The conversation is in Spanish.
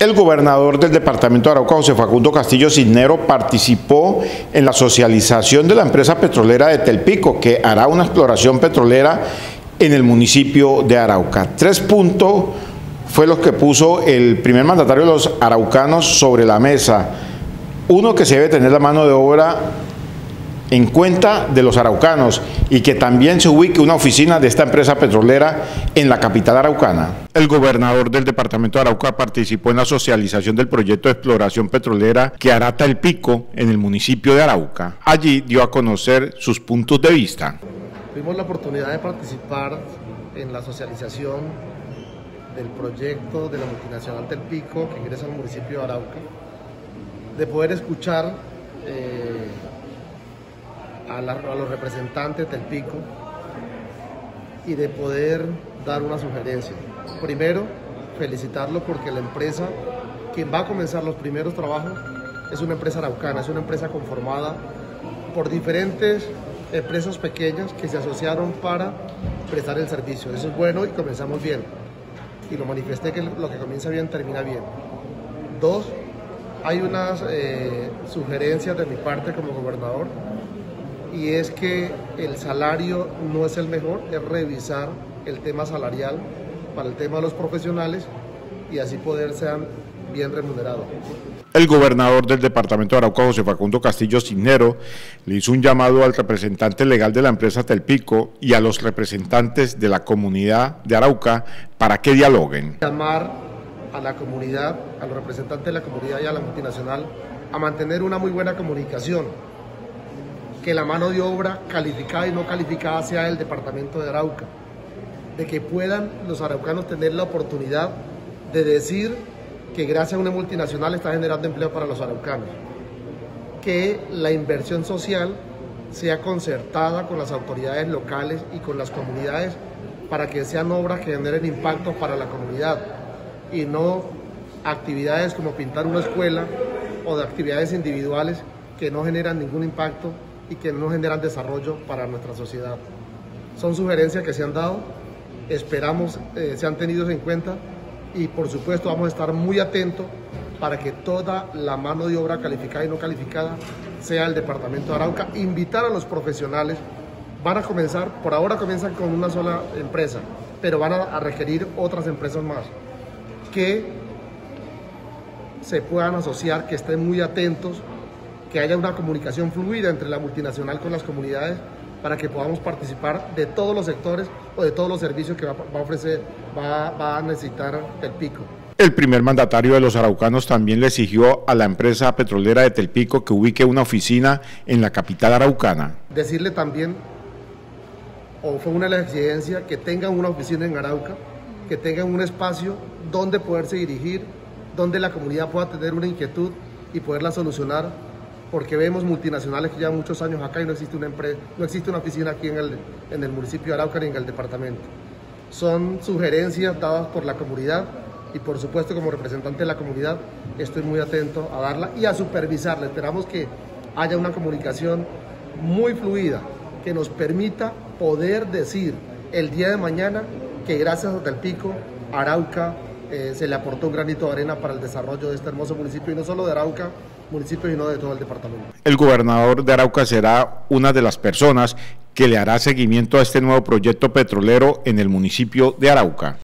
El gobernador del departamento de Arauca, José Facundo Castillo Cisnero, participó en la socialización de la empresa petrolera de Telpico, que hará una exploración petrolera en el municipio de Arauca. Tres puntos fue los que puso el primer mandatario de los araucanos sobre la mesa. Uno, que se debe tener la mano de obra en cuenta de los araucanos y que también se ubique una oficina de esta empresa petrolera en la capital araucana. El gobernador del departamento de Arauca participó en la socialización del proyecto de exploración petrolera que hará el pico en el municipio de Arauca. Allí dio a conocer sus puntos de vista. Tuvimos la oportunidad de participar en la socialización del proyecto de la multinacional del Pico que ingresa al municipio de Arauca, de poder escuchar eh, a, los representantes del pico y de poder dar una sugerencia. Primero, felicitarlo porque la empresa, quien va a comenzar los primeros trabajos, es una empresa araucana, es una empresa conformada por diferentes empresas pequeñas que se asociaron para prestar el servicio. Eso es bueno y comenzamos bien. Y lo manifesté que lo que comienza bien termina bien. Dos, hay unas eh, sugerencias de mi parte como gobernador y es que el salario no es el mejor, es revisar el tema salarial para el tema de los profesionales y así poder ser bien remunerados. El gobernador del departamento de Arauca, José Facundo Castillo Cisnero, le hizo un llamado al representante legal de la empresa Telpico y a los representantes de la comunidad de Arauca para que dialoguen. Llamar a la comunidad, a los representantes de la comunidad y a la multinacional a mantener una muy buena comunicación que la mano de obra calificada y no calificada sea el departamento de Arauca, de que puedan los araucanos tener la oportunidad de decir que gracias a una multinacional está generando empleo para los araucanos, que la inversión social sea concertada con las autoridades locales y con las comunidades para que sean obras que generen impacto para la comunidad y no actividades como pintar una escuela o de actividades individuales que no generan ningún impacto y que no generan desarrollo para nuestra sociedad. Son sugerencias que se han dado, esperamos eh, sean tenidos en cuenta y por supuesto vamos a estar muy atentos para que toda la mano de obra calificada y no calificada sea el departamento de Arauca. Invitar a los profesionales, van a comenzar, por ahora comienzan con una sola empresa, pero van a requerir otras empresas más que se puedan asociar, que estén muy atentos que haya una comunicación fluida entre la multinacional con las comunidades para que podamos participar de todos los sectores o de todos los servicios que va, a ofrecer, va, a necesitar el pico. El primer mandatario de los araucanos también le exigió a la empresa petrolera de Telpico que ubique una oficina en la capital araucana. Decirle también, o fue una de las exigencias, que tengan una oficina en Arauca, que tengan un espacio donde poderse dirigir, donde la comunidad pueda tener una inquietud y poderla solucionar porque vemos multinacionales que llevan muchos años acá y no existe una, empresa, no existe una oficina aquí en el, en el municipio de Arauca ni en el departamento. Son sugerencias dadas por la comunidad y por supuesto como representante de la comunidad estoy muy atento a darla y a supervisarla. Esperamos que haya una comunicación muy fluida que nos permita poder decir el día de mañana que gracias a Pico, Arauca eh, se le aportó un granito de arena para el desarrollo de este hermoso municipio y no solo de Arauca, municipio, sino de todo el departamento. El gobernador de Arauca será una de las personas que le hará seguimiento a este nuevo proyecto petrolero en el municipio de Arauca.